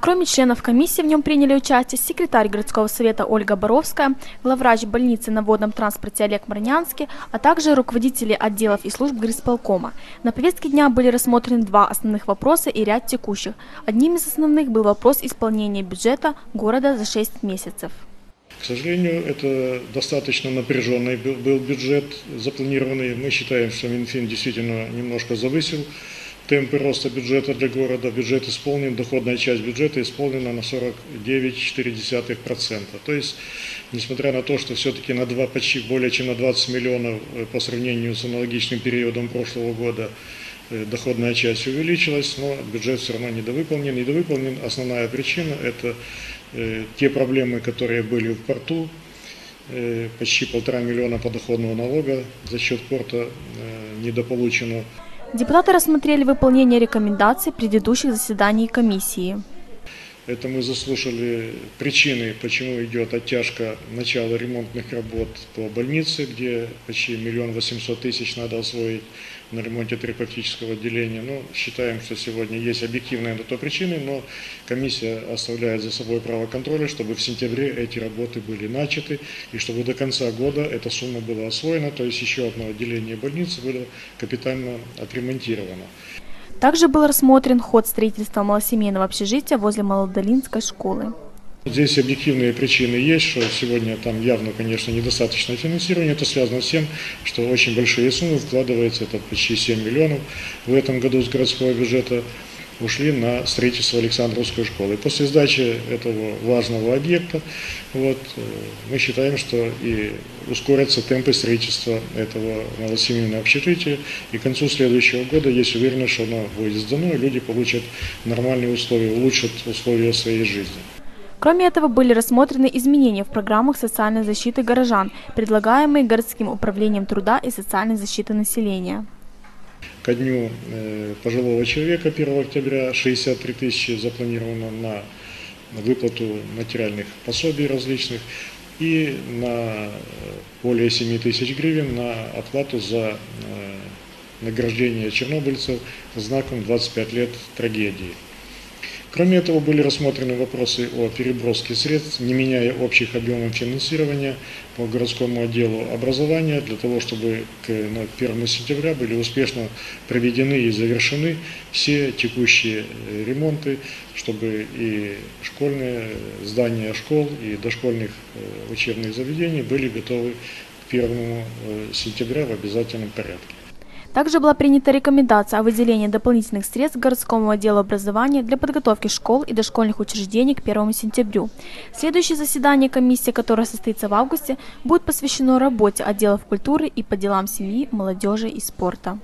Кроме членов комиссии в нем приняли участие секретарь городского совета Ольга Боровская, главврач больницы на водном транспорте Олег Марнянский, а также руководители отделов и служб горисполкома. На повестке дня были рассмотрены два основных вопроса и ряд текущих. Одним из основных был вопрос исполнения бюджета города за 6 месяцев. К сожалению, это достаточно напряженный был бюджет запланированный. Мы считаем, что Минфин действительно немножко завысил темпы роста бюджета для города. Бюджет исполнен, доходная часть бюджета исполнена на 49,4%. То есть, несмотря на то, что все-таки на 2, почти более чем на 20 миллионов э, по сравнению с аналогичным периодом прошлого года э, доходная часть увеличилась, но бюджет все равно недовыполнен. Недовыполнен основная причина – это э, те проблемы, которые были в порту, почти полтора миллиона подоходного налога за счет порта недополучено. Депутаты рассмотрели выполнение рекомендаций предыдущих заседаний комиссии. Это мы заслушали причины, почему идет оттяжка начала ремонтных работ по больнице, где почти миллион восемьсот тысяч надо освоить на ремонте терапевтического отделения. Ну, считаем, что сегодня есть объективные на то причины, но комиссия оставляет за собой право контроля, чтобы в сентябре эти работы были начаты и чтобы до конца года эта сумма была освоена, то есть еще одно отделение больницы было капитально отремонтировано. Также был рассмотрен ход строительства малосемейного общежития возле Молодолинской школы. Здесь объективные причины есть, что сегодня там явно, конечно, недостаточное финансирование. Это связано с тем, что очень большие суммы вкладываются, это почти 7 миллионов в этом году с городского бюджета ушли на строительство Александровской школы. После сдачи этого важного объекта вот, э, мы считаем, что и ускорятся темпы строительства этого малосемейного общежития, и к концу следующего года есть уверенность, что оно будет сдано, и люди получат нормальные условия, улучшат условия своей жизни. Кроме этого, были рассмотрены изменения в программах социальной защиты горожан, предлагаемые городским управлением труда и социальной защиты населения. Ко дню э, пожилого человека 1 октября 63 тысячи запланировано на выплату материальных пособий различных и на э, более 7 тысяч гривен на оплату за э, награждение чернобыльцев знаком 25 лет трагедии. Кроме этого, были рассмотрены вопросы о переброске средств, не меняя общих объемов финансирования по городскому отделу образования, для того, чтобы к 1 сентября были успешно проведены и завершены все текущие э, ремонты, чтобы и школьные здания школ, и дошкольных э, учебных заведений были готовы к 1 э, сентября в обязательном порядке. Также была принята рекомендация о выделении дополнительных средств городскому отделу образования для подготовки школ и дошкольных учреждений к 1 сентябрю. Следующее заседание комиссии, которое состоится в августе, будет посвящено работе отделов культуры и по делам семьи, молодежи и спорта.